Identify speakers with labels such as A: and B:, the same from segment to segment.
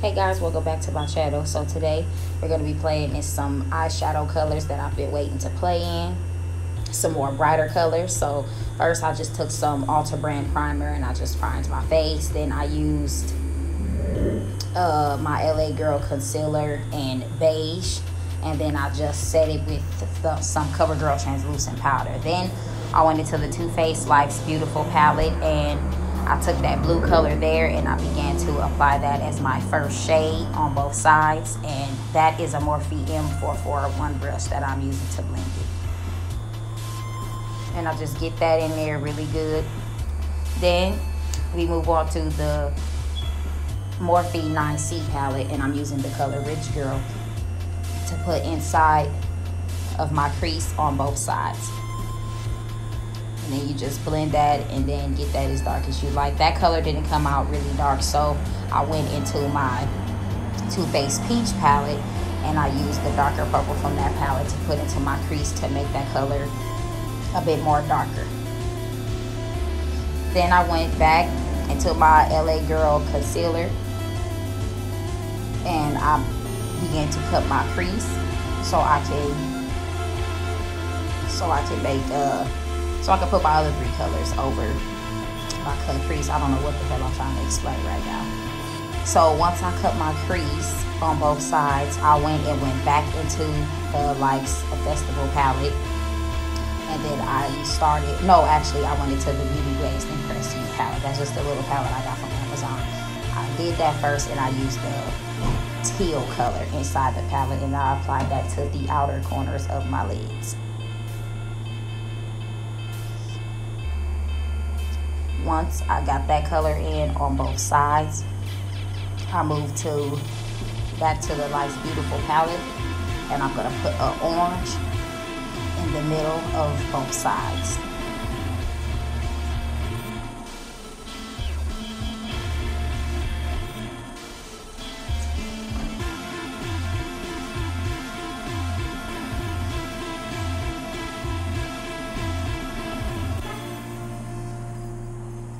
A: Hey guys, welcome back to my channel. So today we're going to be playing in some eyeshadow colors that I've been waiting to play in. Some more brighter colors. So first I just took some Ulta brand primer and I just primed my face. Then I used uh, my LA Girl concealer in beige. And then I just set it with the, some CoverGirl translucent powder. Then I went into the Too Faced Life's Beautiful palette and I took that blue color there and I began to apply that as my first shade on both sides. And that is a Morphe M441 brush that I'm using to blend it. And I just get that in there really good. Then we move on to the Morphe 9C palette and I'm using the color Rich Girl to put inside of my crease on both sides and then you just blend that and then get that as dark as you like. That color didn't come out really dark so I went into my Too Faced Peach palette and I used the darker purple from that palette to put into my crease to make that color a bit more darker. Then I went back into my LA Girl concealer and I began to cut my crease so I can so I can make uh so I can put my other three colors over my cut crease. I don't know what the hell I'm trying to explain right now. So once I cut my crease on both sides, I went and went back into the Life's Festival palette. And then I started, no, actually I went into the Beauty Glazed Impress You palette. That's just a little palette I got from Amazon. I did that first and I used the teal color inside the palette and I applied that to the outer corners of my lids. Once I got that color in on both sides, I moved to back to the Life's Beautiful palette and I'm gonna put an orange in the middle of both sides.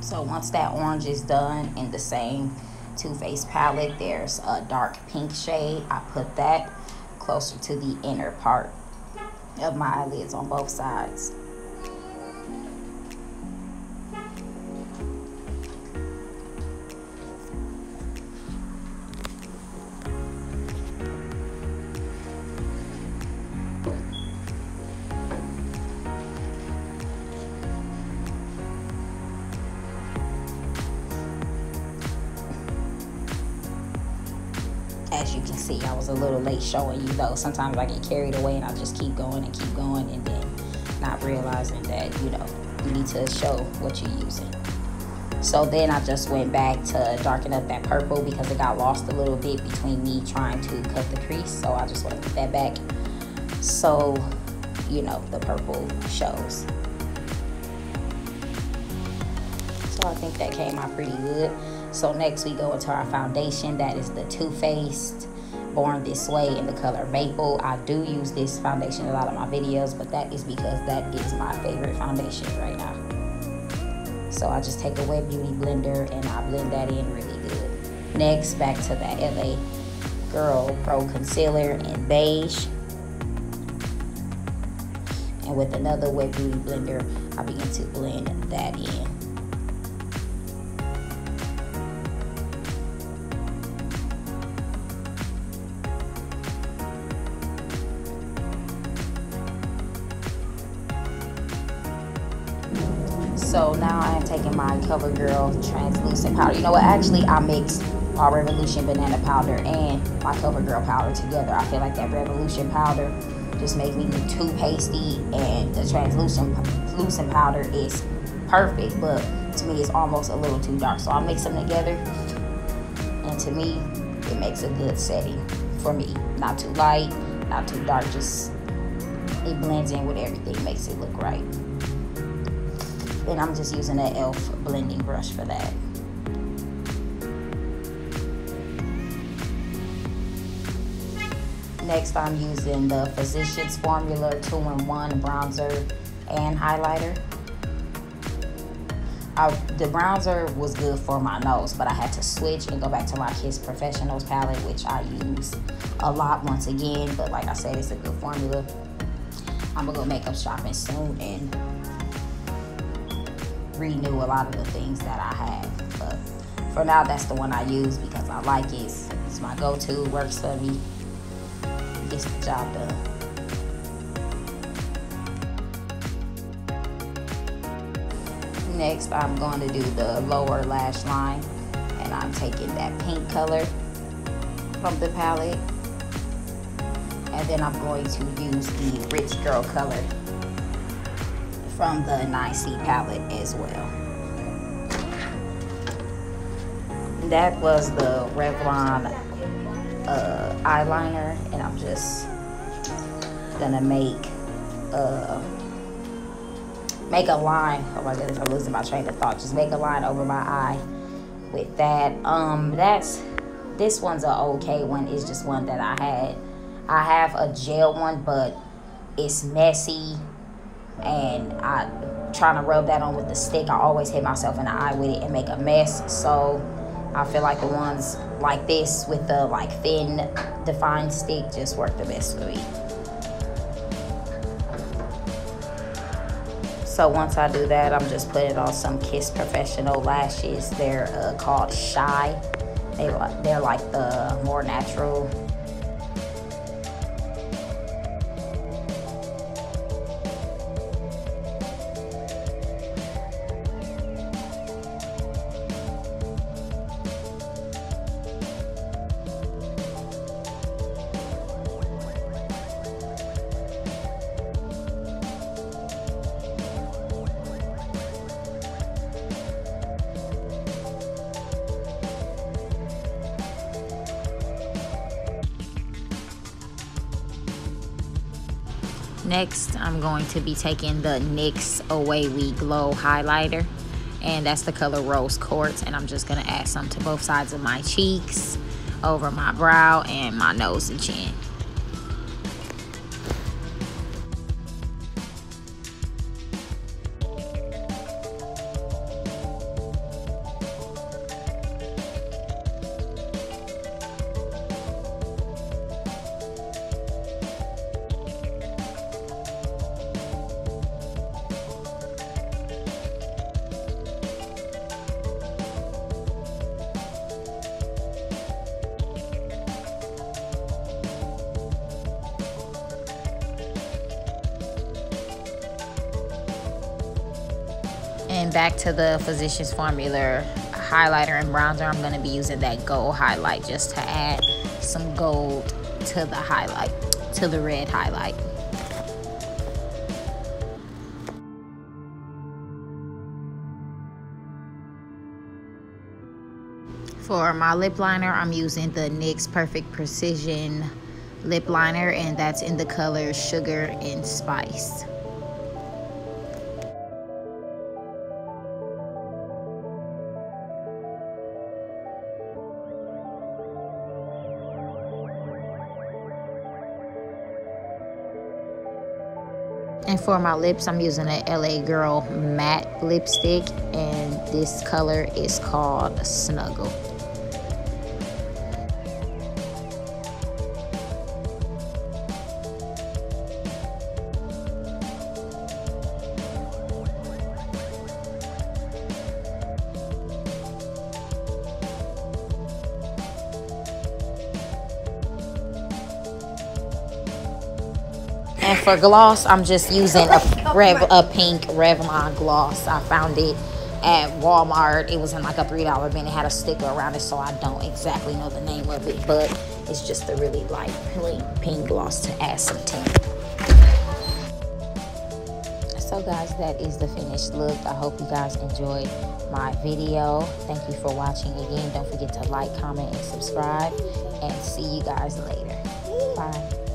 A: So once that orange is done in the same Too Faced palette, there's a dark pink shade. I put that closer to the inner part of my eyelids on both sides. A little late showing you though. Sometimes I get carried away and I just keep going and keep going and then not realizing that you know you need to show what you're using. So then I just went back to darken up that purple because it got lost a little bit between me trying to cut the crease. So I just want to put that back. So you know the purple shows. So I think that came out pretty good. So next we go into our foundation. That is the Too Faced Born This Way in the color Maple. I do use this foundation in a lot of my videos, but that is because that is my favorite foundation right now. So I just take a wet beauty blender and I blend that in really good. Next, back to that LA Girl Pro Concealer in beige. And with another wet beauty blender, I begin to blend that in. So now I am taking my CoverGirl translucent powder. You know what? Actually, I mixed my Revolution banana powder and my CoverGirl powder together. I feel like that Revolution powder just makes me look too pasty, and the translucent translucent powder is perfect, but to me, it's almost a little too dark. So I mix them together, and to me, it makes a good setting for me. Not too light, not too dark. Just it blends in with everything, makes it look right and I'm just using an e.l.f. blending brush for that. Next, I'm using the Physicians Formula 2-in-1 bronzer and highlighter. I, the bronzer was good for my nose, but I had to switch and go back to my Kiss Professionals palette, which I use a lot once again. But like I said, it's a good formula. I'm gonna go makeup shopping soon and renew a lot of the things that I have. But for now, that's the one I use because I like it. It's, my go-to, works for me, gets the job done. Next, I'm going to do the lower lash line and I'm taking that pink color from the palette and then I'm going to use the Rich Girl color from the 9C palette as well. That was the Revlon uh, eyeliner and I'm just gonna make uh, make a line. Oh my goodness, I'm losing my train of thought. Just make a line over my eye with that. Um, that's this one's an okay one. It's just one that I had. I have a gel one, but it's messy, and I trying to rub that on with the stick. I always hit myself in the eye with it and make a mess. So I feel like the ones like this with the like thin defined stick just work the best for me. So once I do that, I'm just putting on some Kiss Professional lashes. They're uh, called Shy. They, they're like the more natural Next, I'm going to be taking the NYX Away We Glow highlighter. And that's the color Rose Quartz. And I'm just going to add some to both sides of my cheeks, over my brow, and my nose and chin. And back to the Physicians Formula highlighter and bronzer. I'm going to be using that gold highlight just to add some gold to the highlight, to the red highlight. For my lip liner, I'm using the NYX Perfect Precision lip liner and that's in the color Sugar and Spice. And for my lips, I'm using an LA Girl matte lipstick. And this color is called Snuggle. For gloss, I'm just using a, Rev, a pink Revlon gloss. I found it at Walmart. It was in like a $3 bin. It had a sticker around it, so I don't exactly know the name of it, but it's just a really light pink gloss to add some tint. So guys, that is the finished look. I hope you guys enjoyed my video. Thank you for watching again. Don't forget to like, comment, and subscribe. And see you guys later. Bye.